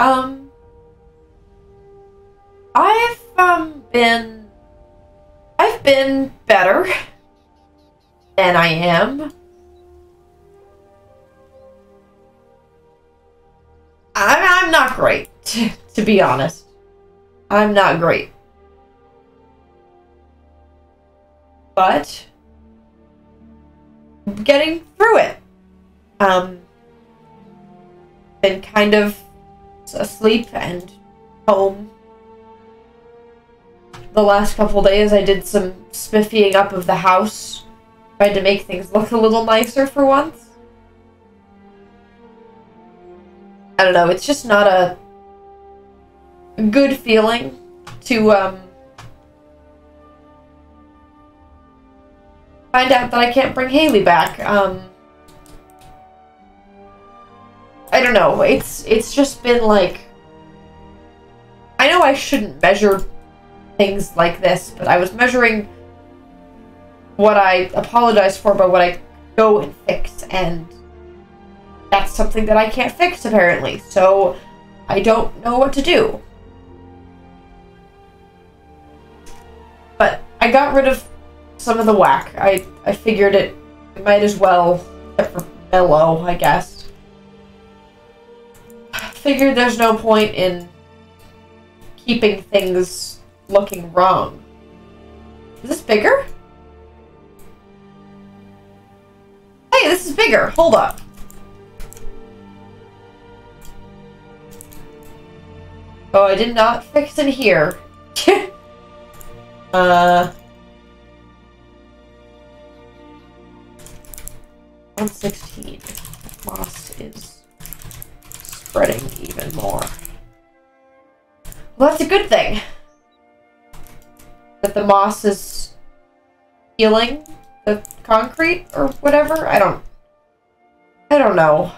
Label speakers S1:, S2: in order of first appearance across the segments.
S1: Um, I've um been, I've been better than I am. I'm, I'm not great, to be honest. I'm not great. But getting through it. Um, been kind of asleep and home. The last couple days, I did some spiffying up of the house. Tried to make things look a little nicer for once. I don't know, it's just not a good feeling to, um, find out that I can't bring Haley back. Um, don't know. It's it's just been like I know I shouldn't measure things like this, but I was measuring what I apologize for but what I go and fix and that's something that I can't fix apparently. So I don't know what to do. But I got rid of some of the whack. I, I figured it, it might as well, except for mellow, I guess. Figured there's no point in keeping things looking wrong. Is this bigger? Hey, this is bigger. Hold up. Oh, I did not fix in here. uh... 116. Moss is spreading even more. Well, that's a good thing. That the moss is healing the concrete or whatever. I don't... I don't know.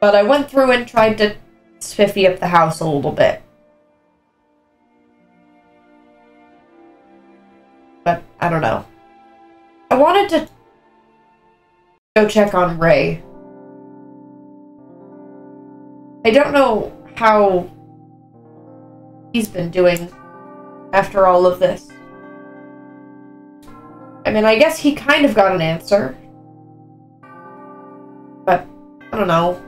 S1: But I went through and tried to spiffy up the house a little bit. But I don't know. I wanted to go check on Rae. I don't know how he's been doing after all of this. I mean, I guess he kind of got an answer. But, I don't know.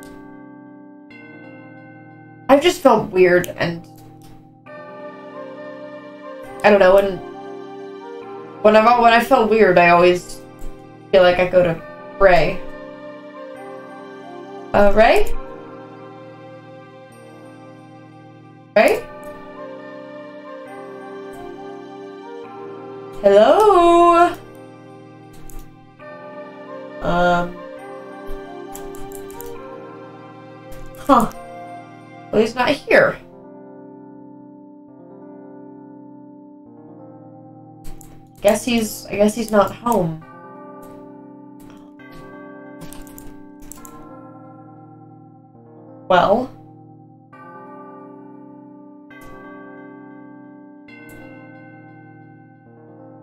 S1: I've just felt weird and... I don't know, when... When, i when I felt weird, I always feel like I go to Rae. Uh? Rae? Hello? Um. Huh. Well, he's not here. Guess he's, I guess he's not home. well.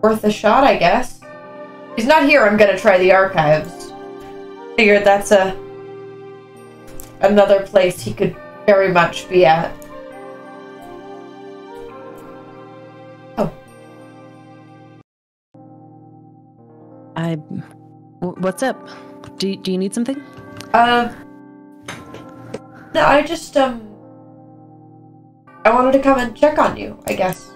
S1: Worth a shot, I guess. He's not here, I'm gonna try the archives. Figured that's a... another place he could very much be at. Oh.
S2: I... What's up? Do, do you need something?
S1: Uh, no, I just, um... I wanted to come and check on you, I guess.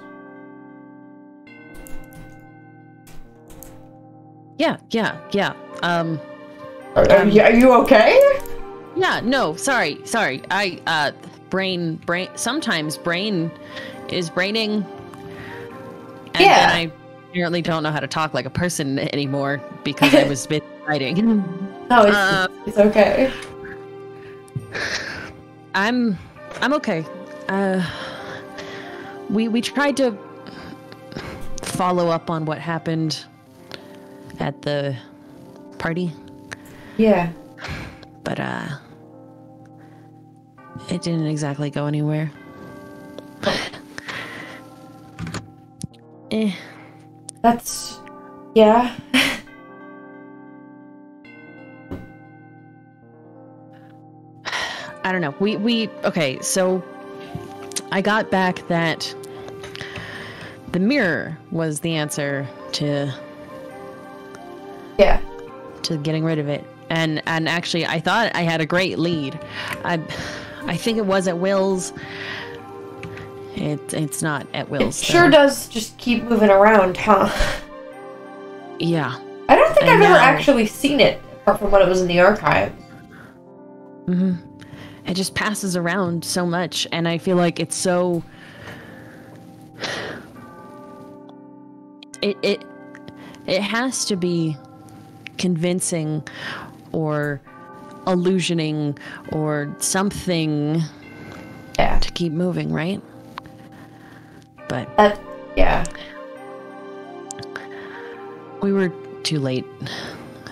S2: Yeah, yeah, yeah. Um...
S1: Are, are, you, are you okay?
S2: Yeah, no, sorry, sorry. I, uh, brain, brain, sometimes brain is braining. And
S1: yeah.
S2: I apparently don't know how to talk like a person anymore because I was been writing.
S1: No, it's, uh, it's okay.
S2: I'm I'm okay. Uh we we tried to follow up on what happened at the party.
S1: Yeah.
S2: But uh it didn't exactly go anywhere. eh.
S1: That's yeah.
S2: I don't know. We we okay. So I got back that the mirror was the answer to
S1: Yeah.
S2: to getting rid of it. And and actually, I thought I had a great lead. I I think it was at Will's. It it's not at Will's.
S1: It sure
S2: though.
S1: does just keep moving around, huh?
S2: Yeah.
S1: I don't think
S2: I
S1: I've ever actually seen it, apart from when it was in the archive.
S2: hmm It just passes around so much, and I feel like it's so. It it it has to be convincing, or illusioning, or something
S1: Yeah.
S2: to keep moving, right? But
S1: That, yeah.
S2: we were too late.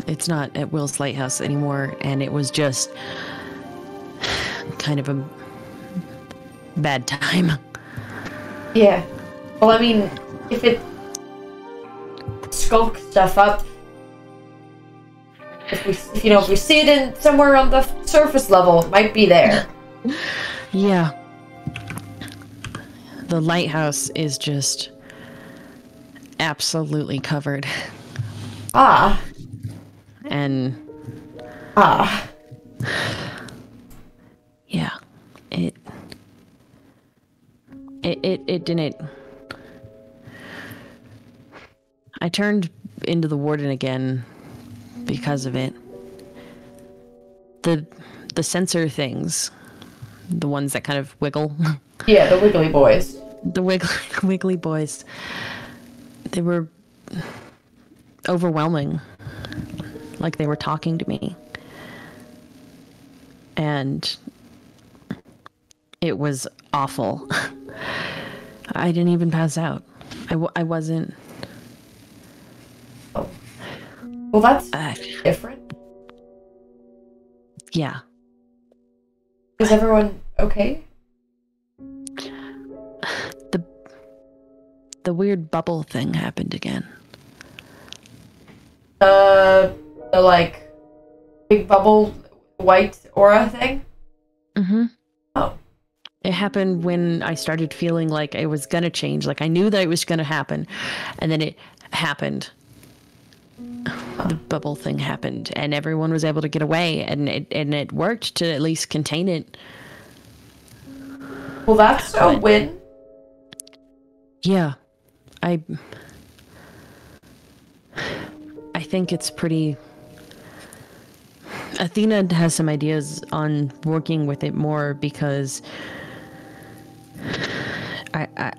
S2: It's not at Will's Lighthouse anymore, and it was just kind of a bad time.
S1: Yeah. Well, I mean, if it sculks stuff up, if we, you know, if we see it in somewhere on the surface level, it might be there.
S2: Yeah. The lighthouse is just absolutely covered.
S1: Ah,
S2: And
S1: ah.
S2: yeah, it it it, it didn't I turned into the warden again because of it. The the sensor things, the ones that kind of wiggle,
S1: Yeah, the Wiggly Boys.
S2: the wiggly, wiggly boys, they were overwhelming. Like they were talking to me. And it was awful. I didn't even pass out. I, w- I wasn't.
S1: Oh. Well, that's
S2: Uh,
S1: different.
S2: yeah.
S1: Is everyone okay?
S2: The the weird bubble thing happened again.
S1: Uh, the like big bubble white aura thing.
S2: Mm-hmm.
S1: Oh,
S2: It happened when I started feeling like it was gonna change. Like I knew that it was gonna happen, and then it happened. The bubble thing happened, and everyone was able to get away, and it and it worked to at least contain it.
S1: well, that's a
S2: But-
S1: win.
S2: Yeah, I I think it's pretty. Athena has some ideas on working with it more because I I,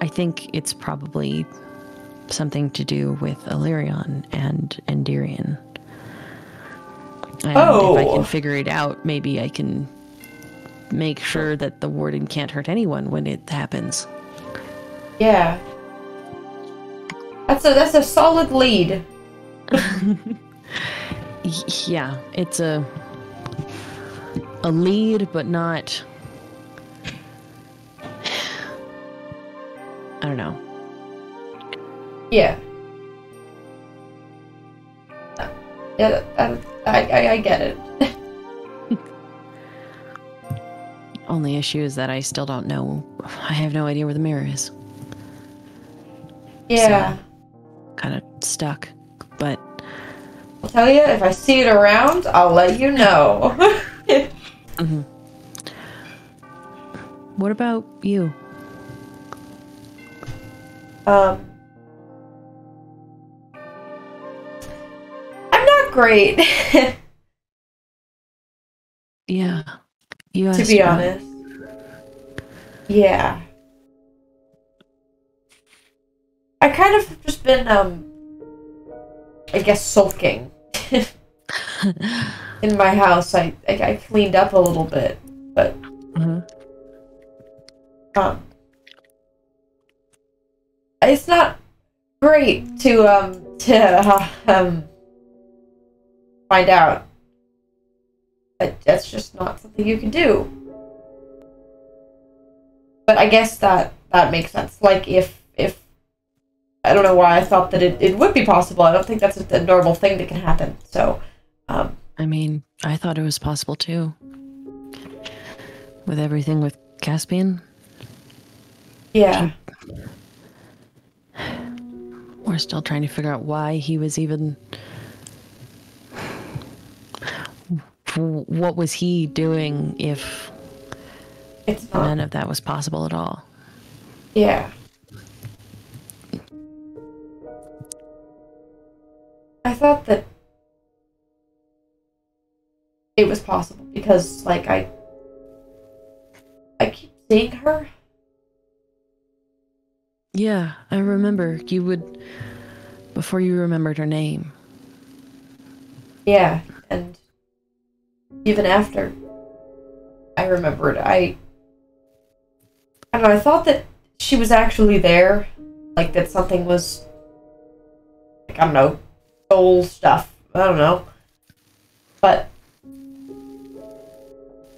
S2: I think it's probably something to do with Illyrion and Endirion. And if I
S1: Oh.
S2: can figure it out, maybe I can make sure that the warden can't hurt anyone when it happens.
S1: Yeah. That's a that's a solid lead.
S2: Yeah, it's a a lead, but not. I don't know.
S1: Yeah. Yeah, I, I, I, I get it.
S2: Only issue is that I still don't know. I have no idea where the mirror is.
S1: Yeah.
S2: Kind of stuck. But
S1: I'll tell you, if I see it around, I'll let you know. Mhm.
S2: what about you?
S1: um. Great,
S2: Yeah, you asked
S1: be honest. Yeah. I kind of just been, um, I guess, sulking in my house. I, I, I cleaned up a little bit, but
S2: mm-hmm.
S1: um, it's not great to um to uh, um find out. That that's just not something you can do. But I guess that that makes sense. Like if if I don't know why I thought that it, it would be possible. I don't think that's a, a normal thing that can happen. So um
S2: I mean, I thought it was possible too. with everything with Caspian.
S1: Yeah.
S2: We're still trying to figure out why he was even. What was he doing if
S1: It's not.
S2: none of that was possible at all?
S1: Yeah. I thought that it was possible because, like, I I keep seeing her.
S2: Yeah, I remember you would before you remembered her name.
S1: Yeah, and even after I remembered, I I don't know. I thought that she was actually there, like that something was like I don't know, soul stuff. I don't know, but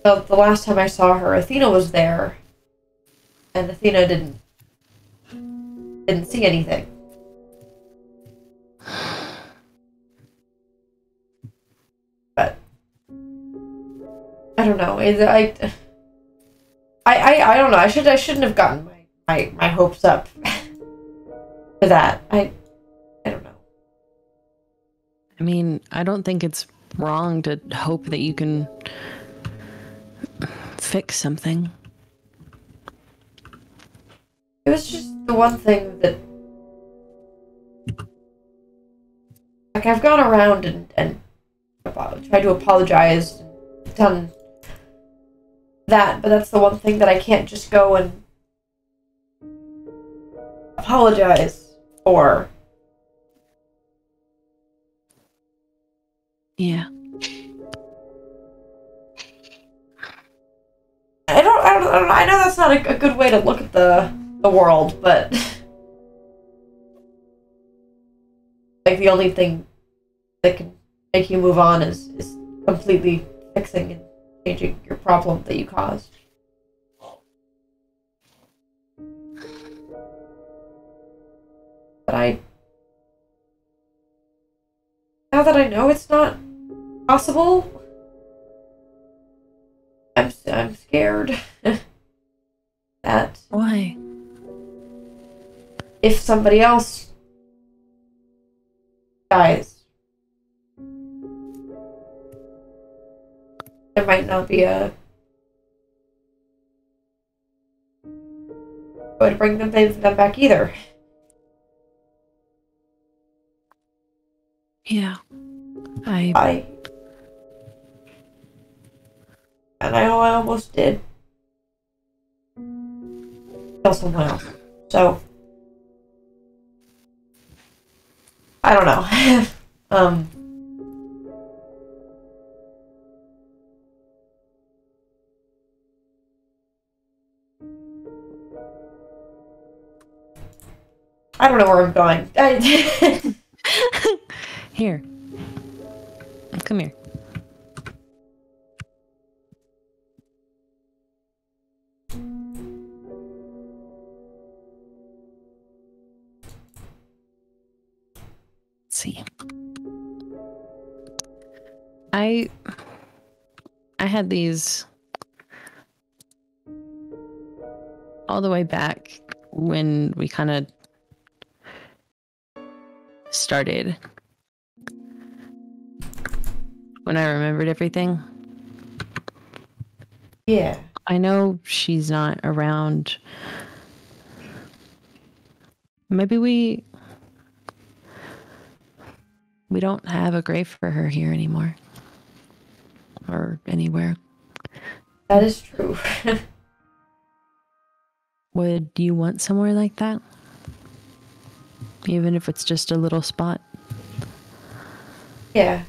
S1: the the last time I saw her, Athena was there, and Athena didn't didn't see anything. Don't know. I, I, I, I don't know. I should I shouldn't have gotten my my, my hopes up for that. I I don't know.
S2: I mean, I don't think it's wrong to hope that you can fix something.
S1: It was just the one thing that like I've gone around and and tried to apologize done that, but that's the one thing that I can't just go and apologize for.
S2: Yeah.
S1: I don't, I don't, I don't know. I know that's not a, a good way to look at the the world, but like the only thing that can make you move on is is completely fixing and changing your problem that you caused. But I now that I know it's not possible, I'm I'm scared that
S2: Why?
S1: if somebody else dies, there might not be a way to bring them them back either.
S2: Yeah. I
S1: I and I know I almost did kill someone else. So I don't know. um I don't know where I'm going.
S2: Here. Come here. See. I I had these all the way back when we kind of started when I remembered everything.
S1: yeah.
S2: I know she's not around. Maybe we we don't have a grave for her here anymore or anywhere.
S1: That is true.
S2: Would you want somewhere like that? Even if it's just a little spot?
S1: Yeah.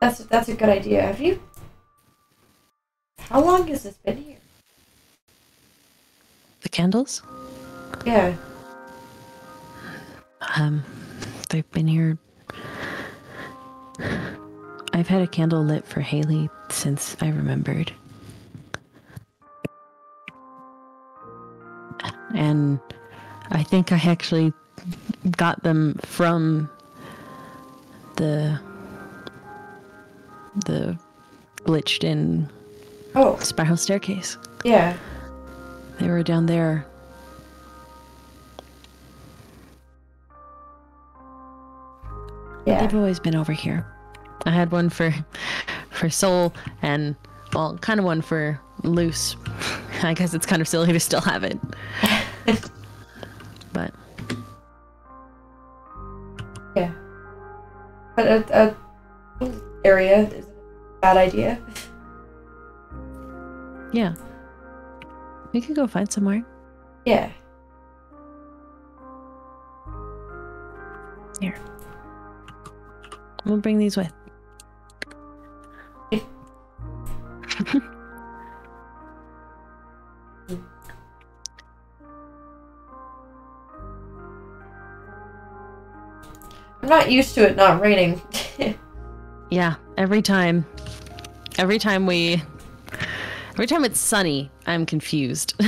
S1: That's that's a good idea. Have you How long has this been here?
S2: The candles?
S1: Yeah.
S2: Um, they've been here. I've had a candle lit for Haley since I remembered. And I think I actually got them from the the glitched in
S1: Oh,
S2: Spiral staircase.
S1: yeah.
S2: They were down there.
S1: Yeah.
S2: They've always been over here. I had one for for Soul and well, kind of one for Loose. I guess it's kind of silly to still have it.
S1: a, a area is a bad idea.
S2: yeah. We could go find somewhere.
S1: Yeah.
S2: Here. We'll bring these with.
S1: I'm not used to it not raining.
S2: Yeah, every time. Every time we Every time it's sunny, I'm confused.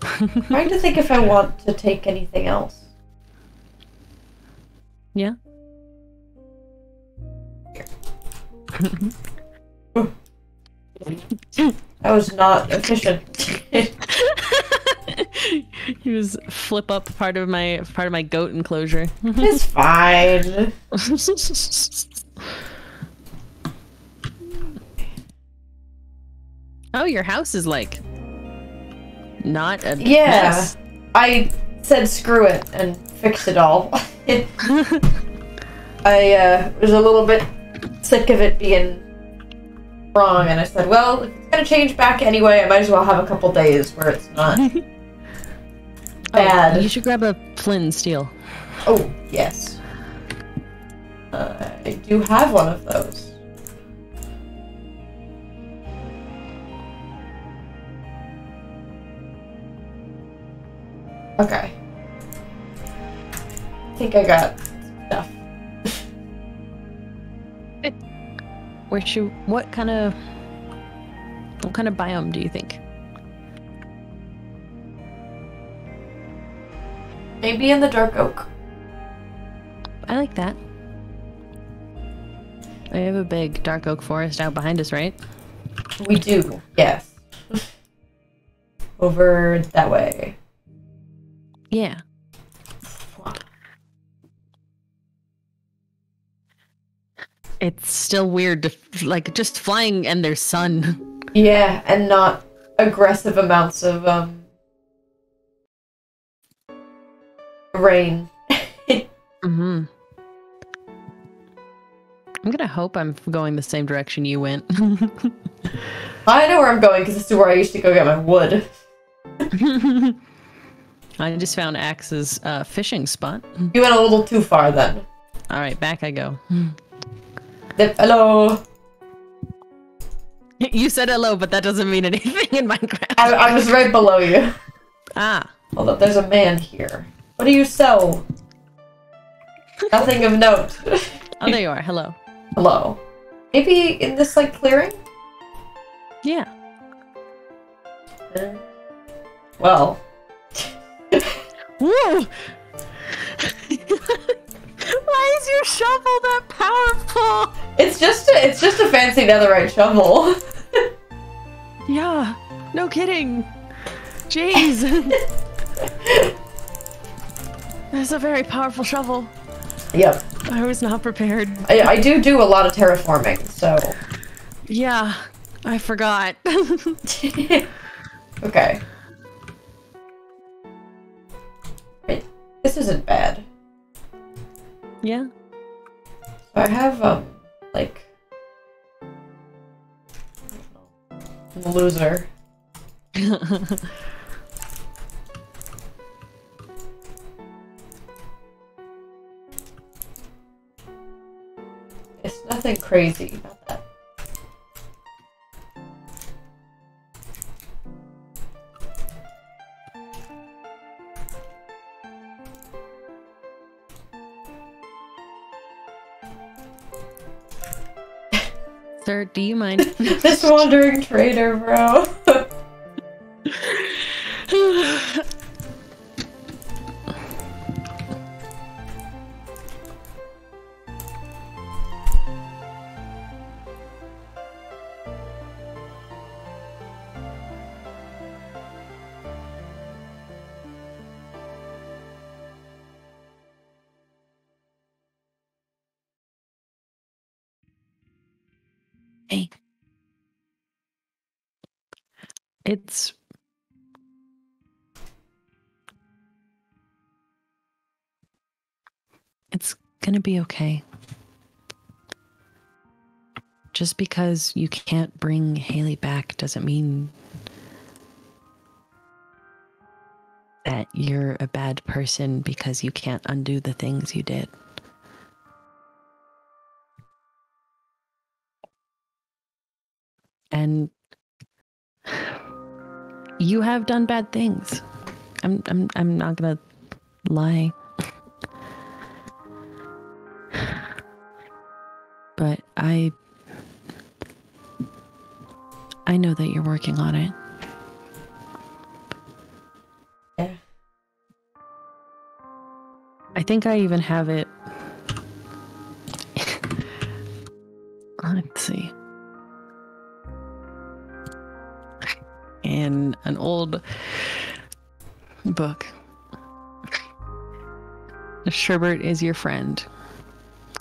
S1: trying to think if I want to take anything else.
S2: yeah.
S1: That was not efficient.
S2: he was flip up part of my part of my goat enclosure.
S1: it's fine.
S2: oh, your house is like not a
S1: Yeah.
S2: mess.
S1: I said screw it and fixed it all. I uh, was a little bit sick of it being wrong, and I said, well, if it's gonna change back anyway, I might as well have a couple days where it's not bad.
S2: Oh, you should grab a flint and steel.
S1: Oh, yes. Uh, I do have one of those. Okay. I think I got stuff.
S2: Where should what kind of what kind of biome do you think?
S1: Maybe in the dark oak.
S2: I like that. We have a big dark oak forest out behind us, right?
S1: We do, yes. Over that way.
S2: Yeah. It's still weird to like just flying and there's sun.
S1: Yeah, and not aggressive amounts of um rain.
S2: Mm-hmm. I'm gonna hope I'm going the same direction you went.
S1: I know where I'm going because this is where I used to go get my wood.
S2: I just found Axe's uh, fishing spot.
S1: You went a little too far then.
S2: All right, back I go.
S1: The- hello.
S2: You said hello, but that doesn't mean anything in Minecraft.
S1: I, I was right below you.
S2: Ah,
S1: Hold up, there's a man here. What do you sell? Nothing of note.
S2: oh, there you are. Hello.
S1: Hello. Maybe in this like clearing?
S2: Yeah.
S1: Uh, Well,
S2: Whoa! Why is your shovel that powerful?
S1: it's just a, it's just a fancy netherite shovel.
S2: Yeah, no kidding. Jeez. That's a very powerful shovel.
S1: yep.
S2: I was not prepared.
S1: I, I do do a lot of terraforming, so
S2: Yeah, I forgot.
S1: okay. Wait, this isn't bad.
S2: yeah.
S1: So I have um like I'm a loser. nothing crazy about that.
S2: Sir, do you mind?
S1: this wandering trader, bro.
S2: Be okay. Just because you can't bring Haley back doesn't mean that you're a bad person because you can't undo the things you did. And you have done bad things. I'm I'm I'm not gonna lie. I I know that you're working on it.
S1: Yeah.
S2: I think I even have it. Let's see. In an old book. Sherbert is your friend.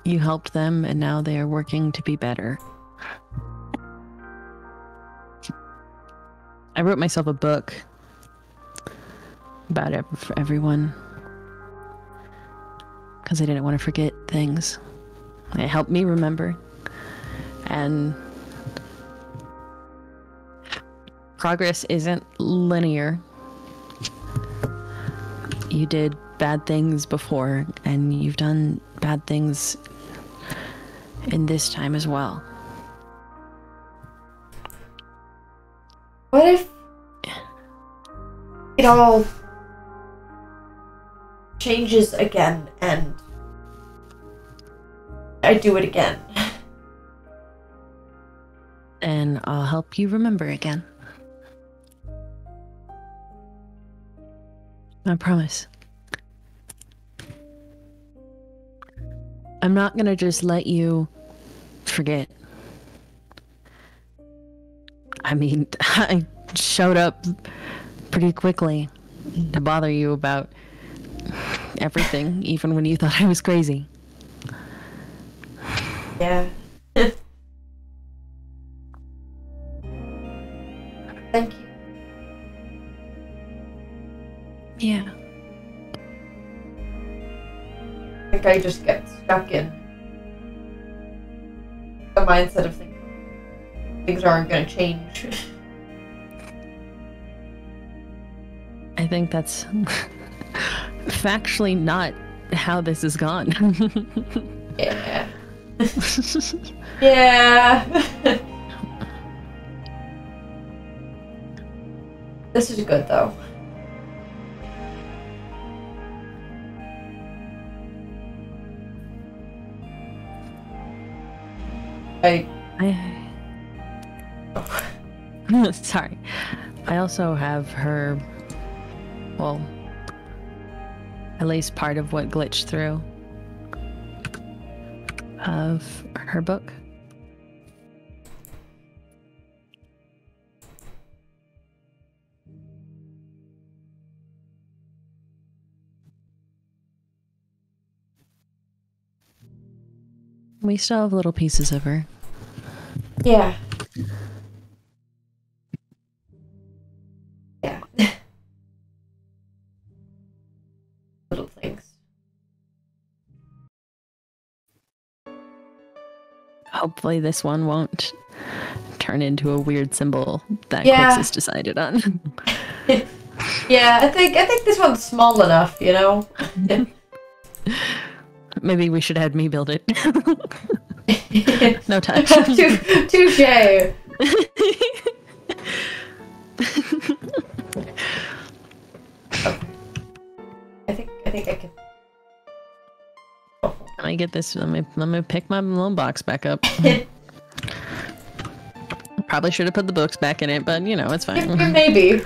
S2: You helped them, and now they are working to be better. I wrote myself a book about ev- everyone because I didn't want to forget things. It helped me remember. And progress isn't linear. You did bad things before, and you've done bad things in this time as well.
S1: What if it all changes again and I do it again?
S2: And I'll help you remember again. I promise. I'm not gonna just let you forget. I mean, I showed up pretty quickly to bother you about everything, even when you thought I was crazy.
S1: Yeah. Thank you.
S2: Yeah.
S1: I think I just get stuck in the mindset of thinking things aren't going to change.
S2: I think that's factually not how this has gone.
S1: yeah. yeah. this is good though. I
S2: I. Sorry. I also have her. Well, at least part of what glitched through of her book. We still have little pieces of her.
S1: Yeah. Yeah. Little things.
S2: Hopefully, this one won't turn into a weird symbol that
S1: Yeah.
S2: Quix has decided on.
S1: Yeah, I think I think this one's small enough, you know.
S2: Maybe we should have me build it. no touch.
S1: Tou- Touche. I think I think I can. Oh,
S2: Let me get this. Let me let me pick my loan box back up. Probably should have put the books back in it, but you know it's fine.
S1: maybe.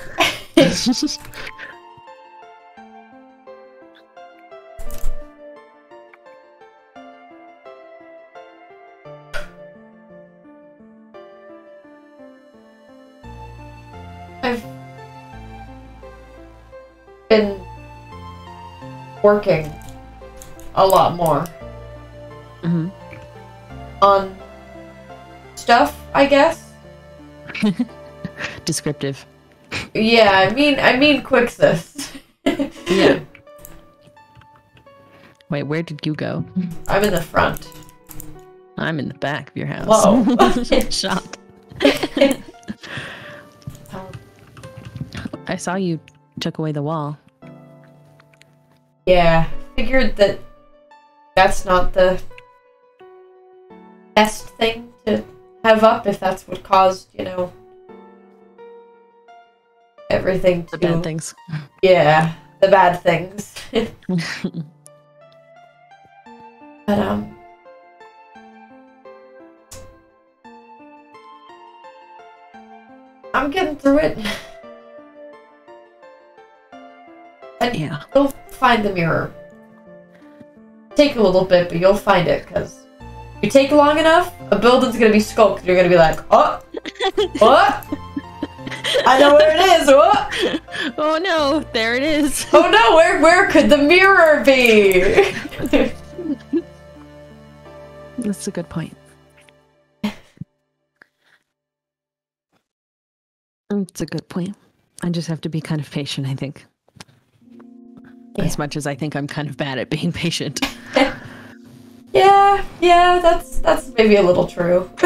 S1: Been working a lot more
S2: Mhm.
S1: on stuff, I guess.
S2: Descriptive.
S1: Yeah, I mean, I mean, Quixis.
S2: Yeah. Wait, where did you go?
S1: I'm in the front.
S2: I'm in the back of your house.
S1: Whoa. Um,
S2: I saw you took away the wall.
S1: yeah, figured that that's not the best thing to have up if that's what caused, you know, everything to
S2: The bad things.
S1: Yeah, the bad things. but um I'm getting through it. And
S2: yeah.
S1: you'll find the mirror. Take a little bit, but you'll find it because you take long enough, a building's gonna be sculked. You're gonna be like, oh, what? Oh, I know where it is. What?
S2: Oh. oh no, there it is.
S1: Oh no, where where could the mirror be?
S2: That's a good point. It's a good point. I just have to be kind of patient, I think. As much as I think I'm kind of bad at being patient.
S1: yeah, yeah, that's that's maybe a little true.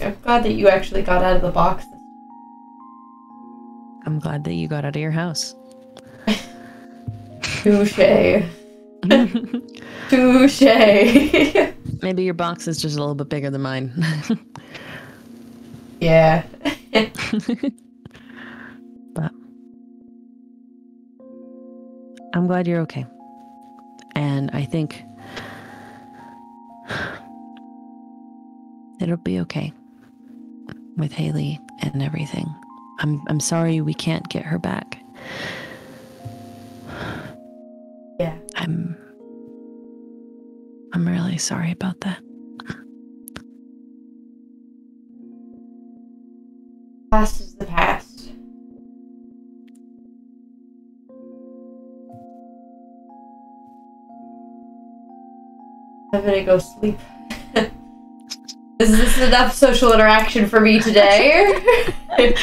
S1: I'm glad that you actually got out of the box.
S2: I'm glad that you got out of your house.
S1: Touche. Touche.
S2: Maybe your box is just a little bit bigger than mine.
S1: Yeah.
S2: but I'm glad you're okay. And I think it'll be okay with Haley and everything. I'm I'm sorry we can't get her back.
S1: Yeah.
S2: I'm I'm really sorry about that.
S1: Past is the past. I'm gonna go sleep. is this enough social interaction for me today?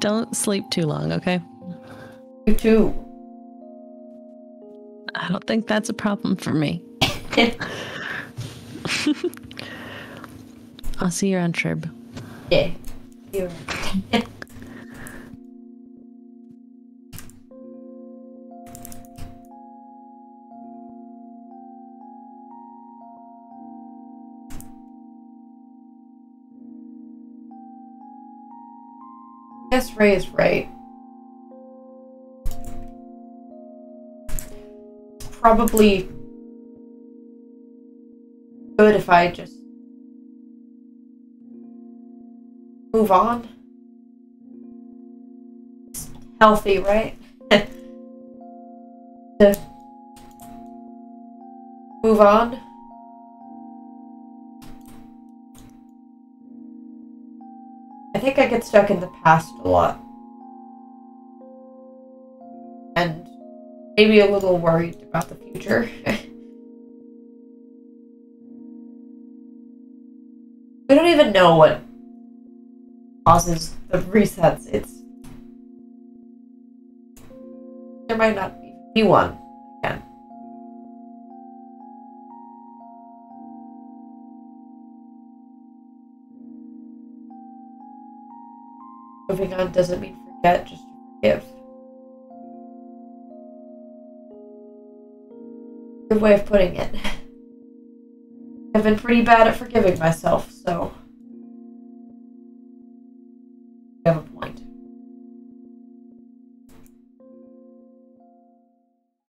S2: Don't sleep too long, okay?
S1: you too.
S2: I don't think that's a problem for me. I'll see you around Trib.
S1: Yeah. Guess Rae is right. Probably good if I just move on. It's healthy, right? to move on. I think I get stuck in the past a lot. And maybe a little worried about the future. we don't even know what causes the resets. It's there might not be one. Moving on doesn't mean forget, just forgive. Good way of putting it. I've been pretty bad at forgiving myself, so